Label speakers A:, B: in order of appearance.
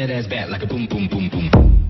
A: that ass back like a boom, boom, boom, boom.